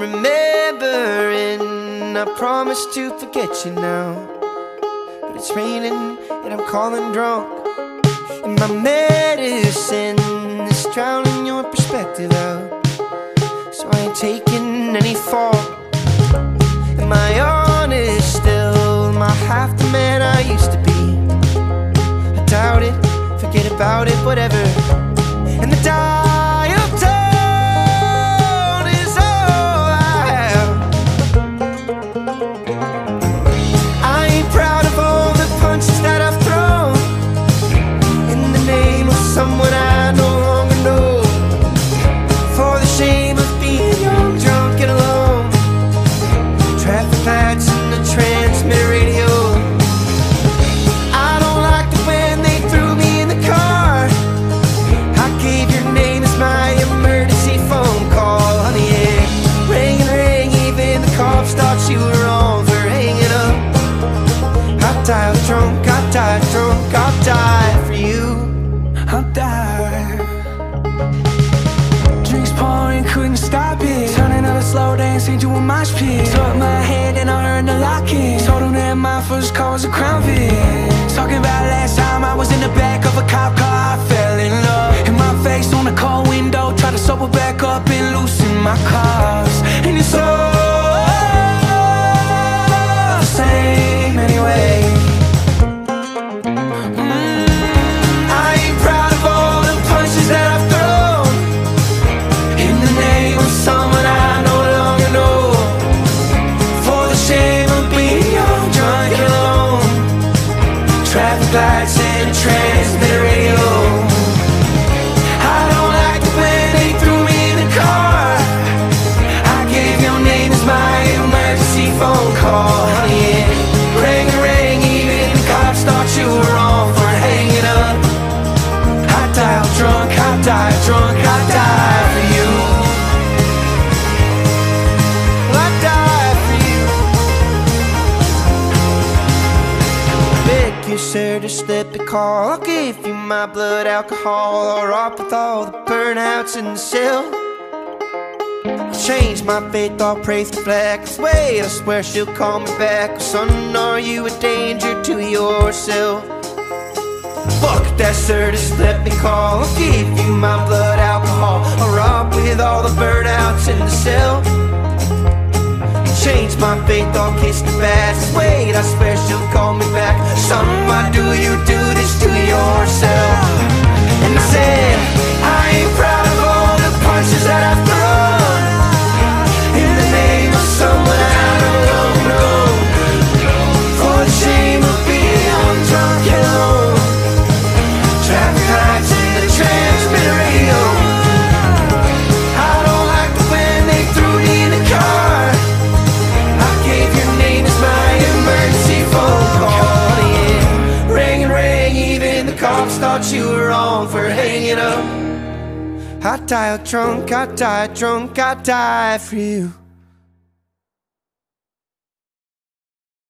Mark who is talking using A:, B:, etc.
A: I'm remembering. I promised to forget you now. But it's raining and I'm calling drunk. And my medicine is drowning your perspective out. So I ain't taking any fault Am I honest still? Am I half the man I used to be? I doubt it, forget about it, whatever drunk, I died drunk, I died for you
B: I'll die. Drinks pouring, couldn't stop it. Turning up a slow dance into a mosh pit. Took my head and I heard the locking. Told him that my first car was a Crown Vic. Talking about last time I was in the back of a cop car,
A: lights Sir, to slip the call I'll give you my blood alcohol I'll rock with all the burnouts in the cell I Change my faith, I'll praise the flag. Cause wait, I swear she'll call me back. Son, are you a danger to yourself? Fuck that, just let me call. I'll give you my blood alcohol. I'll rock with all the burnouts in the cell. Change my faith, I'll kiss the bass. Wait, I swear she'll call me back. Son, why do you do this to yourself? Cops thought you were wrong for hanging up. I died drunk, I died drunk, I died for you.